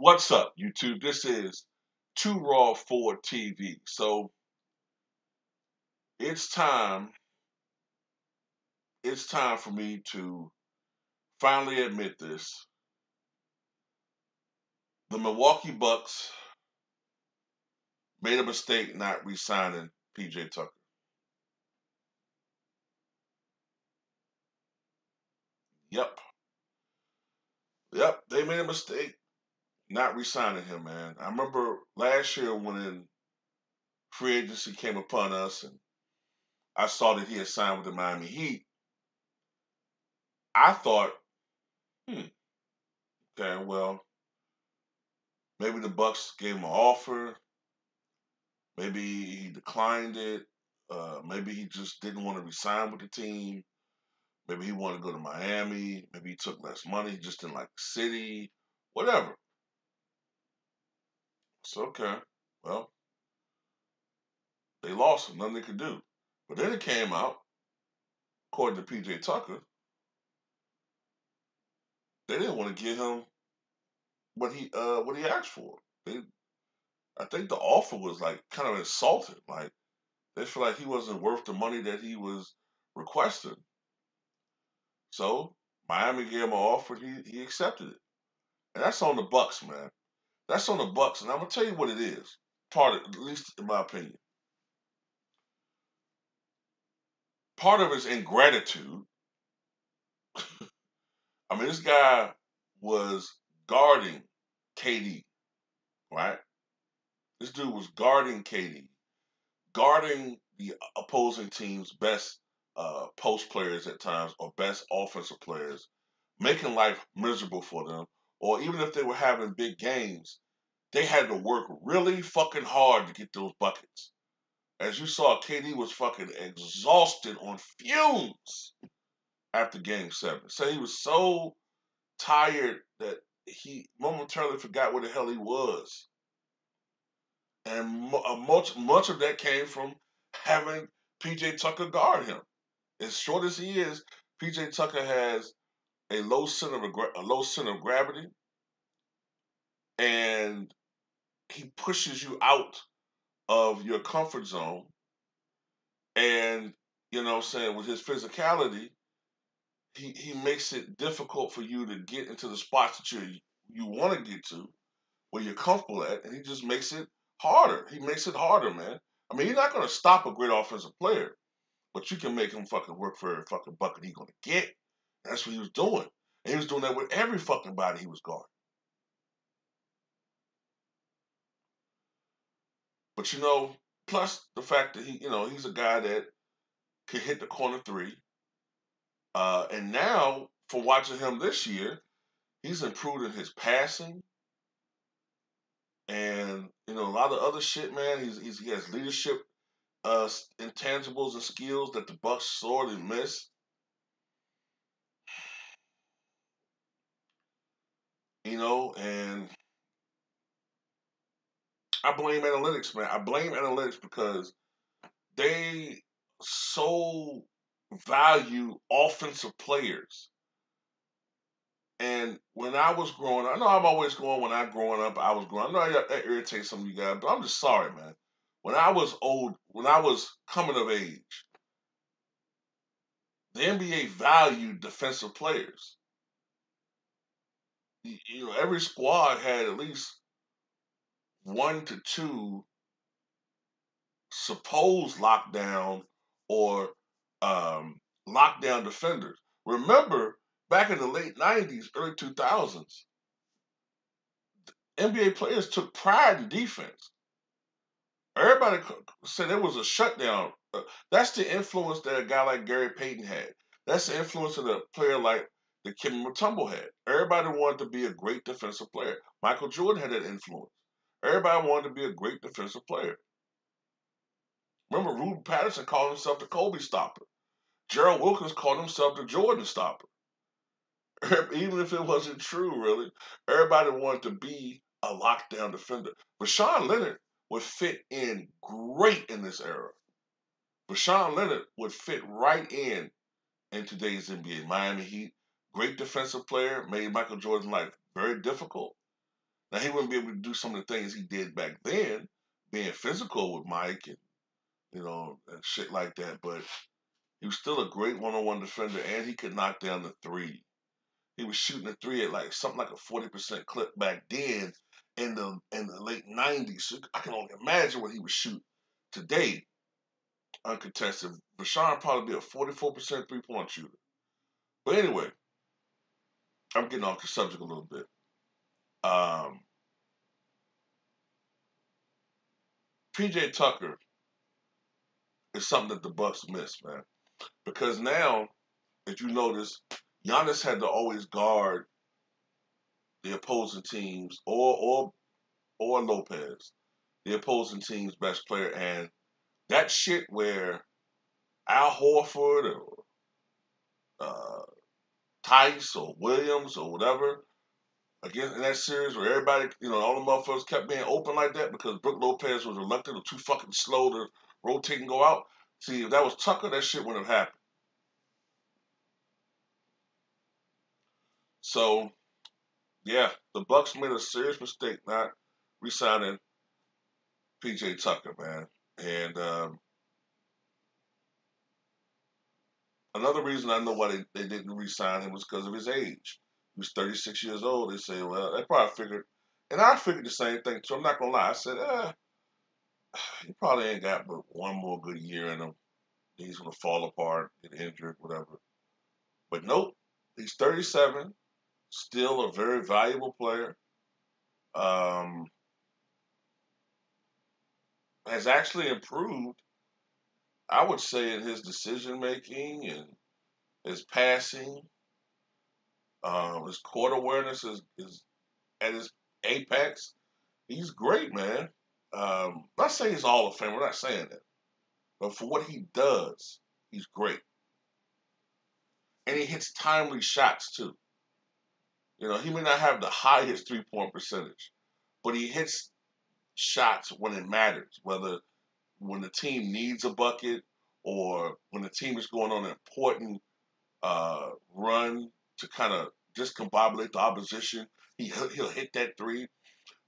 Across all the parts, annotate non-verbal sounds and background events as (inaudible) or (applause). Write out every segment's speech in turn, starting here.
What's up, YouTube? This is Two Raw Forward TV. So it's time. It's time for me to finally admit this. The Milwaukee Bucks made a mistake not re-signing PJ Tucker. Yep. Yep, they made a mistake not re-signing him, man. I remember last year when free agency came upon us and I saw that he had signed with the Miami Heat. I thought, hmm, okay, well, maybe the Bucks gave him an offer. Maybe he declined it. Uh, maybe he just didn't want to resign with the team. Maybe he wanted to go to Miami. Maybe he took less money. He just didn't like the city. Whatever. Okay. Well, they lost him. Nothing they could do. But then it came out, according to PJ Tucker, they didn't want to give him what he uh what he asked for. They, I think the offer was like kind of insulting. Like they feel like he wasn't worth the money that he was requesting. So Miami gave him an offer. He he accepted it, and that's on the Bucks, man. That's on the Bucks, and I'm gonna tell you what it is. Part of, at least in my opinion, part of his ingratitude. (laughs) I mean, this guy was guarding KD, right? This dude was guarding KD, guarding the opposing team's best uh, post players at times or best offensive players, making life miserable for them or even if they were having big games, they had to work really fucking hard to get those buckets. As you saw, KD was fucking exhausted on fumes after game seven. So he was so tired that he momentarily forgot where the hell he was. And uh, much much of that came from having PJ Tucker guard him. As short as he is, PJ Tucker has a low center of a low center of gravity, and he pushes you out of your comfort zone. And you know, what I'm saying with his physicality, he he makes it difficult for you to get into the spots that you you want to get to, where you're comfortable at, and he just makes it harder. He makes it harder, man. I mean, he's not going to stop a great offensive player, but you can make him fucking work for every fucking bucket he's going to get. That's what he was doing. And he was doing that with every fucking body he was guarding. But you know, plus the fact that he, you know, he's a guy that can hit the corner three. Uh, and now, for watching him this year, he's improved in his passing. And, you know, a lot of other shit, man. He's, he's he has leadership uh, intangibles and skills that the Bucks sorely miss. You know, and I blame analytics, man. I blame analytics because they so value offensive players. And when I was growing up, I know I'm always growing when I growing up, I was growing. I know that irritates some of you guys, but I'm just sorry, man. When I was old, when I was coming of age, the NBA valued defensive players. You know, every squad had at least one to two supposed lockdown or um, lockdown defenders. Remember, back in the late 90s, early 2000s, NBA players took pride in defense. Everybody said it was a shutdown. Uh, that's the influence that a guy like Gary Payton had. That's the influence that a player like Dikembe Mutombo had. Everybody wanted to be a great defensive player. Michael Jordan had that influence. Everybody wanted to be a great defensive player. Remember, Ruben Patterson called himself the Kobe stopper. Gerald Wilkins called himself the Jordan stopper. (laughs) Even if it wasn't true, really, everybody wanted to be a lockdown defender. But Voshon Lenard would fit in great in this era. But Voshon Lenard would fit right in in today's NBA. Miami Heat, great defensive player, made Michael Jordan's life very difficult. Now he wouldn't be able to do some of the things he did back then, being physical with Mike and you know and shit like that. But he was still a great one-on-one defender, and he could knock down the three. He was shooting the three at like something like a forty percent clip back then in the in the late nineties. So I can only imagine what he would shoot today, uncontested. Voshon probably be a forty-four percent three-point shooter. But anyway, I'm getting off the subject a little bit. Um, PJ Tucker is something that the Bucks miss, man. Because now, if you notice, Giannis had to always guard the opposing teams or or or Lopez, the opposing team's best player, and that shit where Al Horford or uh, Theis or Williams or whatever again in that series where everybody, you know, all the motherfuckers kept being open like that because Brook Lopez was reluctant or too fucking slow to rotate and go out. See, if that was Tucker, that shit wouldn't have happened. So, yeah, the Bucks made a serious mistake not re-signing PJ Tucker, man. And um, another reason I know why they, they didn't re-sign him was because of his age. He was 36 years old. They say, well, they probably figured, and I figured the same thing too. I'm not gonna lie. I said, eh, (sighs) he probably ain't got but one more good year in him. He's gonna fall apart, get injured, whatever. But nope, he's 37, still a very valuable player. Um, has actually improved, I would say, in his decision making and his passing. Um, his court awareness is, is at his apex. He's great, man. Um, not saying he's Hall of Fame. We're not saying that, but for what he does, he's great, and he hits timely shots too. You know, he may not have the highest three point percentage, but he hits shots when it matters, whether when the team needs a bucket or when the team is going on an important uh, run to kind of discombobulate the opposition. He, he'll hit that three.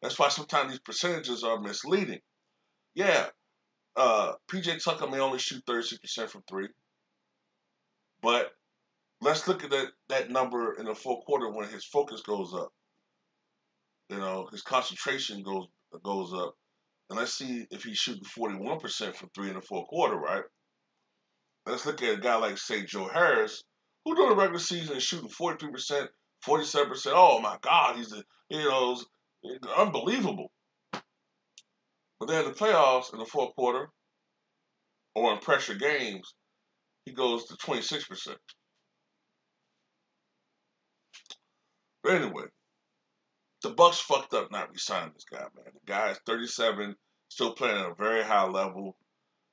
That's why sometimes these percentages are misleading. Yeah, uh, PJ Tucker may only shoot 36% from three, but let's look at that, that number in the fourth quarter when his focus goes up. You know, his concentration goes goes up. And let's see if he's shooting 41% from three in the fourth quarter, right? Let's look at a guy like, say, Joe Harris, who during the regular season is shooting 43%, 47%. Oh my God, he's a, you know, unbelievable. But then in the playoffs in the fourth quarter, or in pressure games, he goes to 26%. But anyway, the Bucks fucked up not re-signing this guy, man. The guy is 37, still playing at a very high level.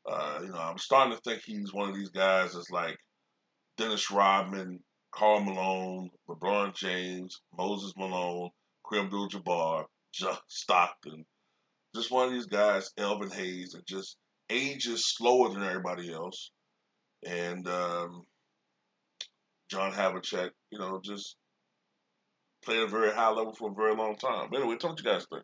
Uh, you know, I'm starting to think he's one of these guys that's like Dennis Rodman, Karl Malone, LeBron James, Moses Malone, Kareem Abdul-Jabbar, Stockton. Just one of these guys, Elvin Hayes, that just ages slower than everybody else. And um, John Havlicek, you know, just played at a very high level for a very long time. But anyway, tell what you guys think.